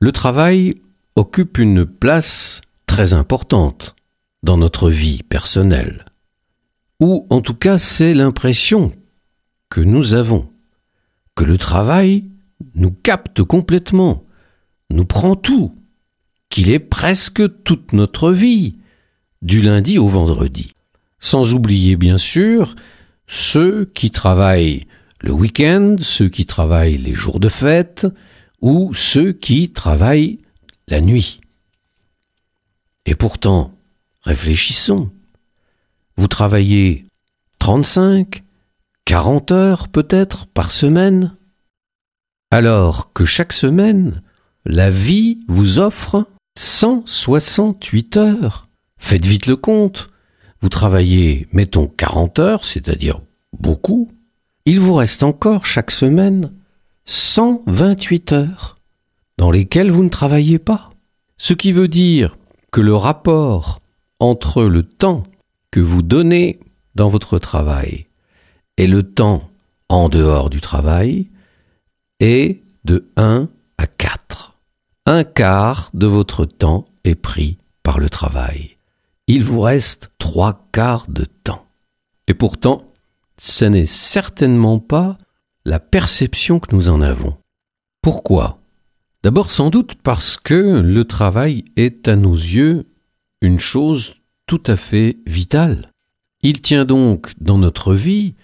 Le travail occupe une place très importante dans notre vie personnelle. Ou en tout cas c'est l'impression que nous avons, que le travail nous capte complètement, nous prend tout, qu'il est presque toute notre vie, du lundi au vendredi. Sans oublier bien sûr ceux qui travaillent le week-end, ceux qui travaillent les jours de fête, ou ceux qui travaillent la nuit. Et pourtant, réfléchissons. Vous travaillez 35, 40 heures peut-être par semaine Alors que chaque semaine, la vie vous offre 168 heures. Faites vite le compte. Vous travaillez, mettons, 40 heures, c'est-à-dire beaucoup. Il vous reste encore chaque semaine 128 heures dans lesquelles vous ne travaillez pas. Ce qui veut dire que le rapport entre le temps que vous donnez dans votre travail et le temps en dehors du travail est de 1 à 4. Un quart de votre temps est pris par le travail. Il vous reste trois quarts de temps. Et pourtant, ce n'est certainement pas la perception que nous en avons. Pourquoi? D'abord sans doute parce que le travail est à nos yeux une chose tout à fait vitale. Il tient donc dans notre vie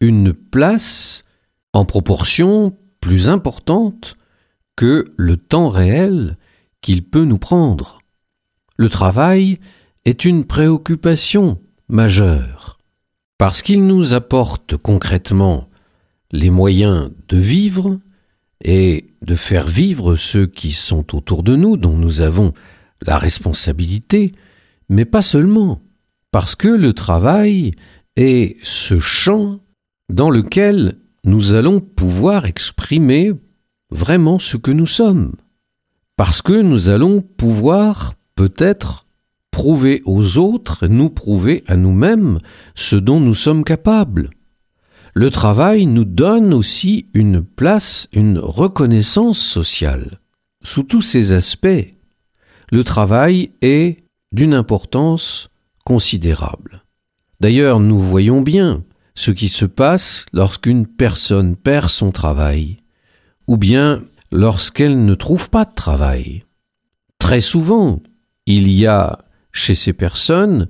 une place en proportion plus importante que le temps réel qu'il peut nous prendre. Le travail est une préoccupation majeure, parce qu'il nous apporte concrètement les moyens de vivre, et de faire vivre ceux qui sont autour de nous, dont nous avons la responsabilité, mais pas seulement, parce que le travail est ce champ dans lequel nous allons pouvoir exprimer vraiment ce que nous sommes, parce que nous allons pouvoir peut-être prouver aux autres, nous prouver à nous-mêmes ce dont nous sommes capables le travail nous donne aussi une place, une reconnaissance sociale. Sous tous ces aspects, le travail est d'une importance considérable. D'ailleurs, nous voyons bien ce qui se passe lorsqu'une personne perd son travail, ou bien lorsqu'elle ne trouve pas de travail. Très souvent, il y a chez ces personnes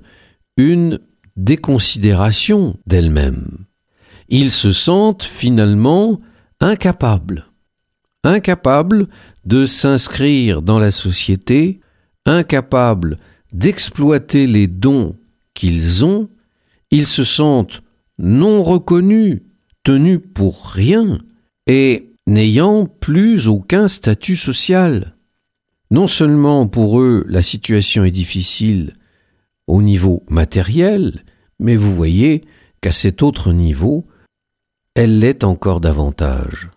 une déconsidération d'elles-mêmes ils se sentent finalement incapables. Incapables de s'inscrire dans la société, incapables d'exploiter les dons qu'ils ont, ils se sentent non reconnus, tenus pour rien, et n'ayant plus aucun statut social. Non seulement pour eux la situation est difficile au niveau matériel, mais vous voyez qu'à cet autre niveau, elle l'est encore davantage.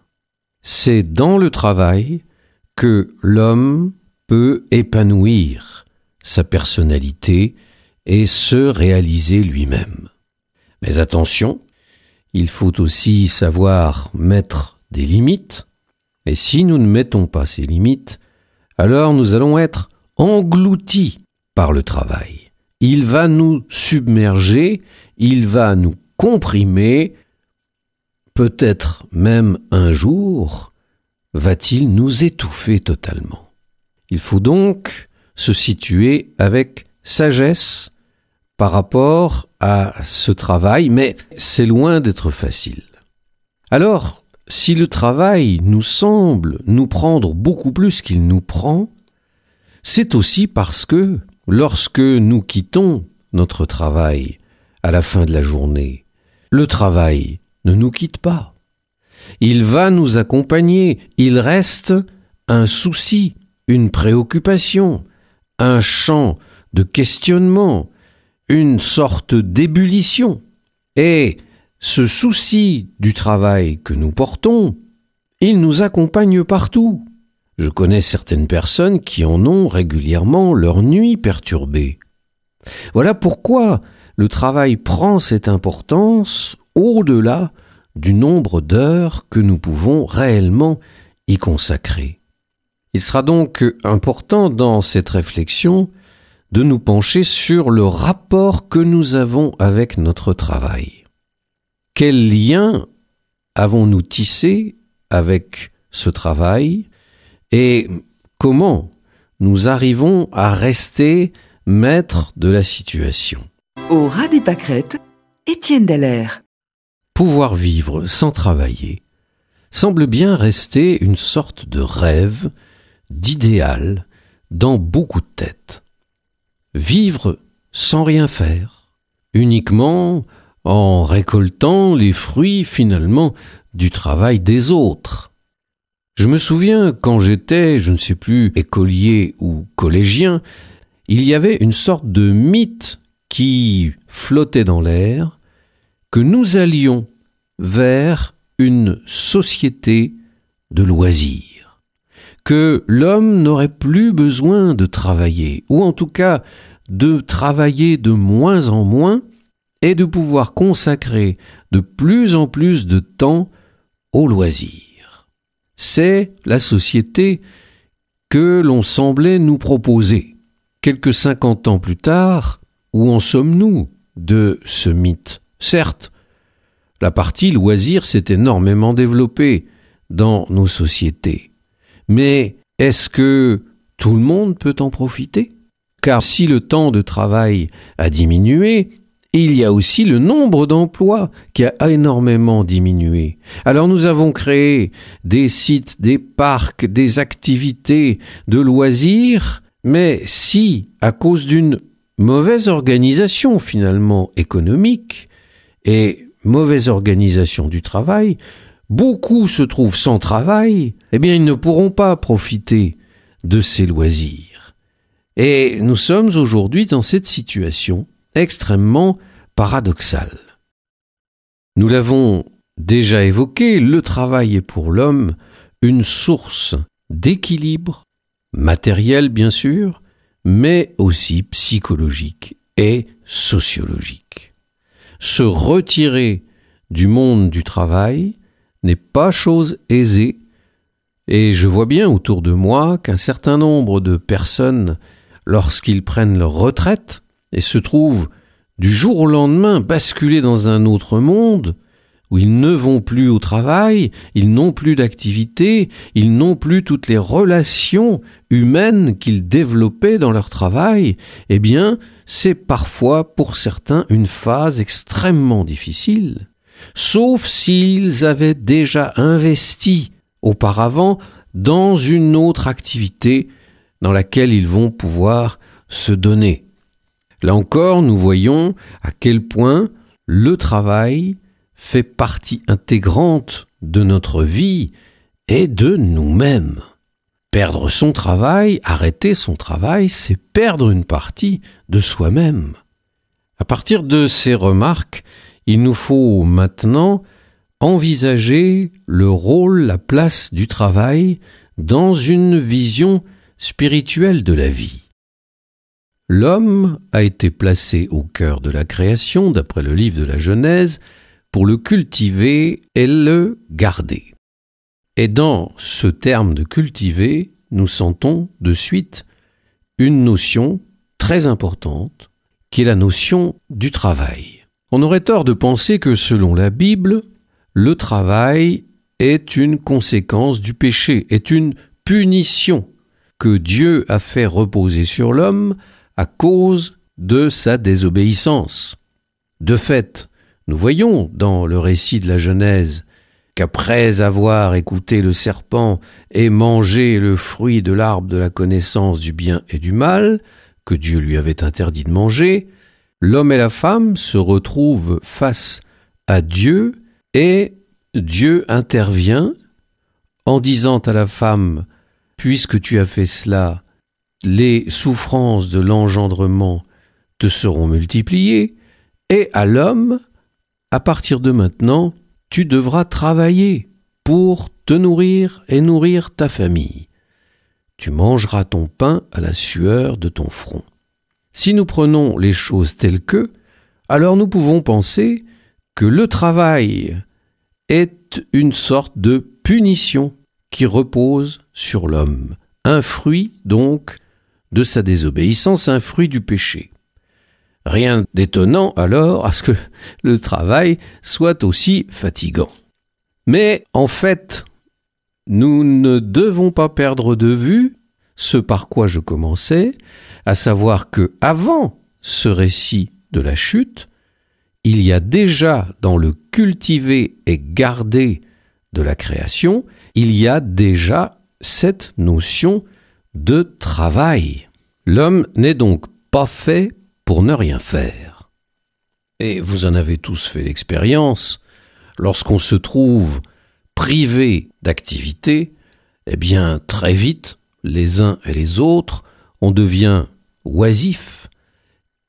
C'est dans le travail que l'homme peut épanouir sa personnalité et se réaliser lui-même. Mais attention, il faut aussi savoir mettre des limites, et si nous ne mettons pas ces limites, alors nous allons être engloutis par le travail. Il va nous submerger, il va nous comprimer, peut-être même un jour, va-t-il nous étouffer totalement. Il faut donc se situer avec sagesse par rapport à ce travail, mais c'est loin d'être facile. Alors, si le travail nous semble nous prendre beaucoup plus qu'il nous prend, c'est aussi parce que lorsque nous quittons notre travail à la fin de la journée, le travail nous quitte pas. Il va nous accompagner, il reste un souci, une préoccupation, un champ de questionnement, une sorte d'ébullition. Et ce souci du travail que nous portons, il nous accompagne partout. Je connais certaines personnes qui en ont régulièrement leur nuit perturbée. Voilà pourquoi le travail prend cette importance au-delà du nombre d'heures que nous pouvons réellement y consacrer. Il sera donc important dans cette réflexion de nous pencher sur le rapport que nous avons avec notre travail. Quel lien avons-nous tissé avec ce travail et comment nous arrivons à rester maître de la situation? Au ras des pâquerettes, Étienne. Pouvoir vivre sans travailler semble bien rester une sorte de rêve, d'idéal dans beaucoup de têtes. Vivre sans rien faire, uniquement en récoltant les fruits finalement du travail des autres. Je me souviens quand j'étais, je ne sais plus, écolier ou collégien, il y avait une sorte de mythe qui flottait dans l'air, que nous allions vers une société de loisirs, que l'homme n'aurait plus besoin de travailler, ou en tout cas de travailler de moins en moins, et de pouvoir consacrer de plus en plus de temps aux loisirs c'est la société que l'on semblait nous proposer. Quelques cinquante ans plus tard, où en sommes-nous de ce mythe? Certes, la partie loisir s'est énormément développée dans nos sociétés. Mais est-ce que tout le monde peut en profiter? Car si le temps de travail a diminué, il y a aussi le nombre d'emplois qui a énormément diminué. Alors nous avons créé des sites, des parcs, des activités de loisirs, mais si, à cause d'une mauvaise organisation finalement économique et mauvaise organisation du travail, beaucoup se trouvent sans travail, eh bien ils ne pourront pas profiter de ces loisirs. Et nous sommes aujourd'hui dans cette situation extrêmement paradoxal. Nous l'avons déjà évoqué, le travail est pour l'homme une source d'équilibre, matériel bien sûr, mais aussi psychologique et sociologique. Se retirer du monde du travail n'est pas chose aisée, et je vois bien autour de moi qu'un certain nombre de personnes, lorsqu'ils prennent leur retraite, et se trouvent du jour au lendemain basculer dans un autre monde, où ils ne vont plus au travail, ils n'ont plus d'activité, ils n'ont plus toutes les relations humaines qu'ils développaient dans leur travail, eh bien, c'est parfois pour certains une phase extrêmement difficile, sauf s'ils avaient déjà investi auparavant dans une autre activité dans laquelle ils vont pouvoir se donner. Là encore, nous voyons à quel point le travail fait partie intégrante de notre vie et de nous-mêmes. Perdre son travail, arrêter son travail, c'est perdre une partie de soi-même. À partir de ces remarques, il nous faut maintenant envisager le rôle, la place du travail dans une vision spirituelle de la vie. L'homme a été placé au cœur de la création, d'après le livre de la Genèse, pour le cultiver et le garder. Et dans ce terme de cultiver, nous sentons de suite une notion très importante, qui est la notion du travail. On aurait tort de penser que selon la Bible, le travail est une conséquence du péché, est une punition que Dieu a fait reposer sur l'homme à cause de sa désobéissance. De fait, nous voyons dans le récit de la Genèse qu'après avoir écouté le serpent et mangé le fruit de l'arbre de la connaissance du bien et du mal, que Dieu lui avait interdit de manger, l'homme et la femme se retrouvent face à Dieu et Dieu intervient en disant à la femme Puisque tu as fait cela, les souffrances de l'engendrement te seront multipliées, et à l'homme, à partir de maintenant, tu devras travailler pour te nourrir et nourrir ta famille. Tu mangeras ton pain à la sueur de ton front. Si nous prenons les choses telles que, alors nous pouvons penser que le travail est une sorte de punition qui repose sur l'homme un fruit donc de sa désobéissance, un fruit du péché. Rien d'étonnant alors à ce que le travail soit aussi fatigant. Mais en fait, nous ne devons pas perdre de vue ce par quoi je commençais, à savoir que avant ce récit de la chute, il y a déjà dans le cultiver et garder de la création, il y a déjà cette notion de travail. L'homme n'est donc pas fait pour ne rien faire. Et vous en avez tous fait l'expérience, lorsqu'on se trouve privé d'activité, eh bien très vite, les uns et les autres, on devient oisif,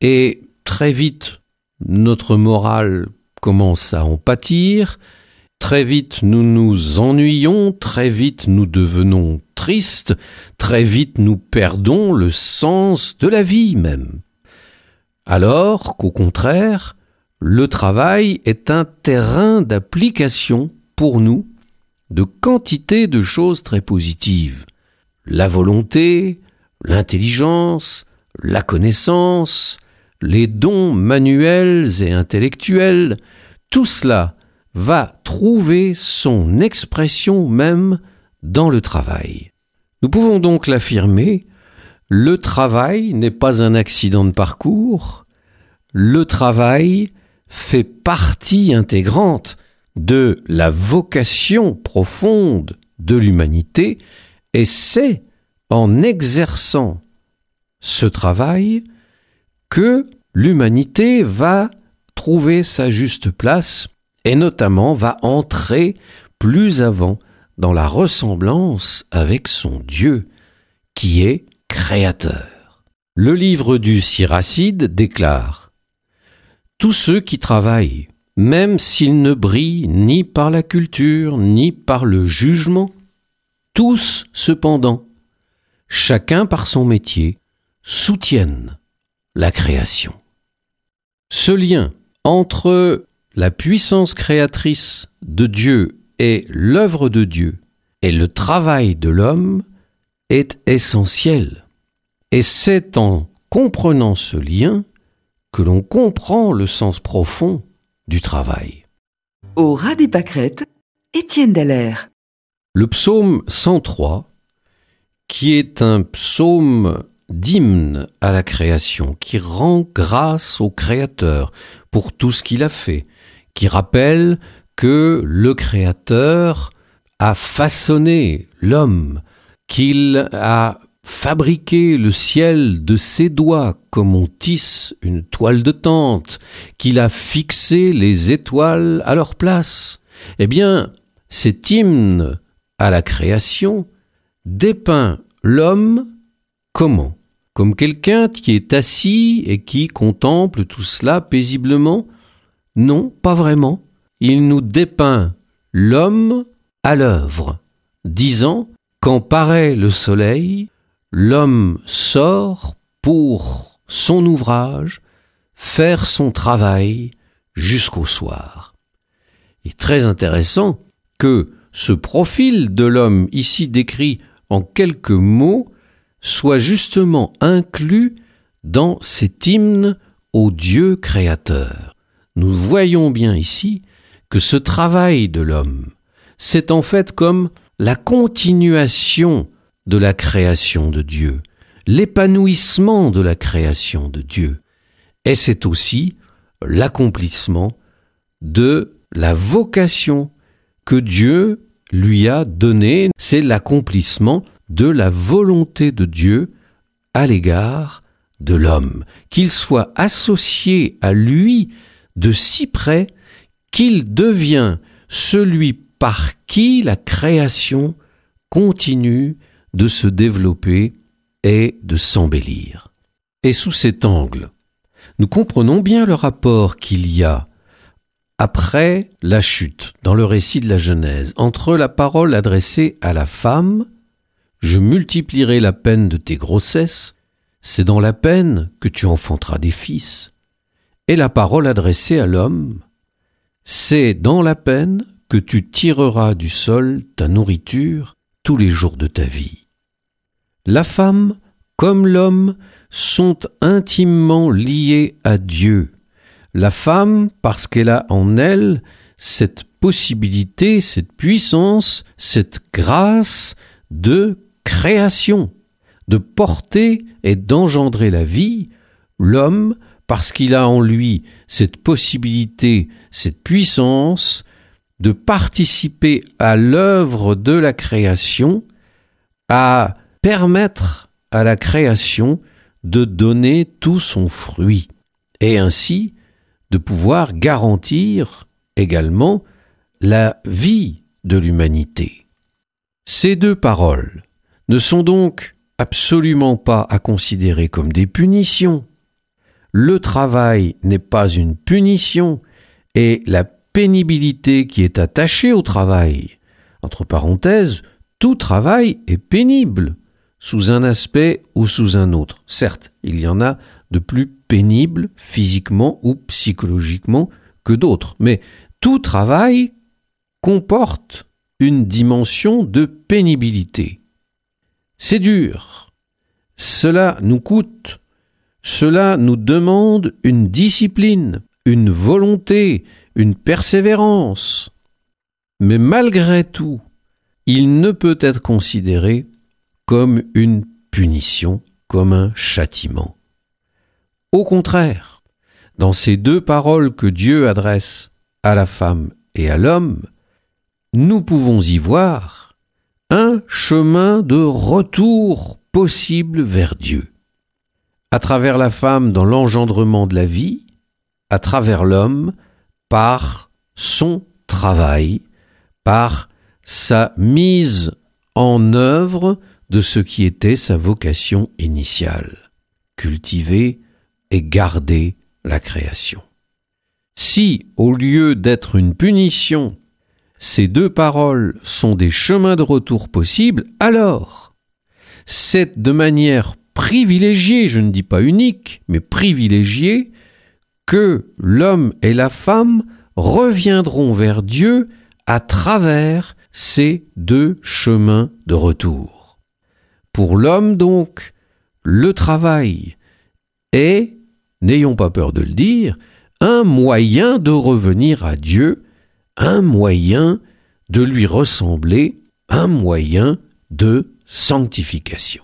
et très vite, notre morale commence à en pâtir, très vite nous nous ennuyons, très vite nous devenons tristes, très vite nous perdons le sens de la vie même. Alors qu'au contraire, le travail est un terrain d'application pour nous de quantité de choses très positives. La volonté, l'intelligence, la connaissance, les dons manuels et intellectuels, tout cela va trouver son expression même dans le travail. Nous pouvons donc l'affirmer, le travail n'est pas un accident de parcours, le travail fait partie intégrante de la vocation profonde de l'humanité, et c'est en exerçant ce travail que l'humanité va trouver sa juste place et notamment va entrer plus avant dans la ressemblance avec son Dieu, qui est Le livre du Siracide déclare Tous ceux qui travaillent, même s'ils ne brillent ni par la culture, ni par le jugement, tous cependant, chacun par son métier, soutiennent la création. Ce lien entre la puissance créatrice de Dieu et l'œuvre de Dieu et le travail de l'homme est essentiel. Et c'est en comprenant ce lien que l'on comprend le sens profond du travail. Au ras des pâquerettes, Étienne Dallaire. Le psaume 103 qui est un psaume d'hymne à la création, qui rend grâce au Créateur pour tout ce qu'il a fait, qui rappelle que le Créateur a façonné l'homme, qu'il a fabriqué le ciel de ses doigts comme on tisse une toile de tente, qu'il a fixé les étoiles à leur place. Eh bien, cet hymne à la création dépeint l'homme comment? Comme quelqu'un qui est assis et qui contemple tout cela paisiblement? Non, pas vraiment. Il nous dépeint l'homme à l'œuvre, disant Quand paraît le soleil, l'homme sort pour son ouvrage, faire son travail jusqu'au soir. Il est très intéressant que ce profil de l'homme ici décrit en quelques mots soit justement inclus dans cet hymne au Dieu créateur. Nous voyons bien ici que ce travail de l'homme, c'est en fait comme la continuation de la création de Dieu, l'épanouissement de la création de Dieu, et c'est aussi l'accomplissement de la vocation que Dieu lui a donnée, c'est l'accomplissement de la volonté de Dieu à l'égard de l'homme, qu'il soit associé à lui de si près qu'il devient celui par qui la création continue de se développer et de s'embellir. Et sous cet angle, nous comprenons bien le rapport qu'il y a après la chute, dans le récit de la Genèse, entre la parole adressée à la femme je multiplierai la peine de tes grossesses, c'est dans la peine que tu enfanteras des fils. Et la parole adressée à l'homme, c'est dans la peine que tu tireras du sol ta nourriture tous les jours de ta vie. La femme, comme l'homme, sont intimement liés à Dieu. La femme, parce qu'elle a en elle cette possibilité, cette puissance, cette grâce de création, de porter et d'engendrer la vie, l'homme, parce qu'il a en lui cette possibilité, cette puissance de participer à l'œuvre de la création, à permettre à la création de donner tout son fruit, et ainsi de pouvoir garantir également la vie de l'humanité. Ces deux paroles ne sont donc absolument pas à considérer comme des punitions. Le travail n'est pas une punition et la pénibilité qui est attachée au travail. Entre parenthèses, tout travail est pénible, sous un aspect ou sous un autre. Certes, il y en a de plus pénibles physiquement ou psychologiquement que d'autres, mais tout travail comporte une dimension de pénibilité. C'est dur. Cela nous coûte. Cela nous demande une discipline, une volonté, une persévérance. Mais malgré tout, il ne peut être considéré comme une punition, comme un châtiment. Au contraire, dans ces deux paroles que Dieu adresse à la femme et à l'homme, nous pouvons y voir un chemin de retour possible vers Dieu. À travers la femme dans l'engendrement de la vie, à travers l'homme par son travail, par sa mise en œuvre de ce qui était sa vocation initiale, cultiver et garder la création. Si, au lieu d'être une punition, ces deux paroles sont des chemins de retour possibles, alors c'est de manière privilégiée, je ne dis pas unique, mais privilégiée, que l'homme et la femme reviendront vers Dieu à travers ces deux chemins de retour. Pour l'homme donc, le travail est, n'ayons pas peur de le dire, un moyen de revenir à Dieu, un moyen de lui ressembler, un moyen de sanctification.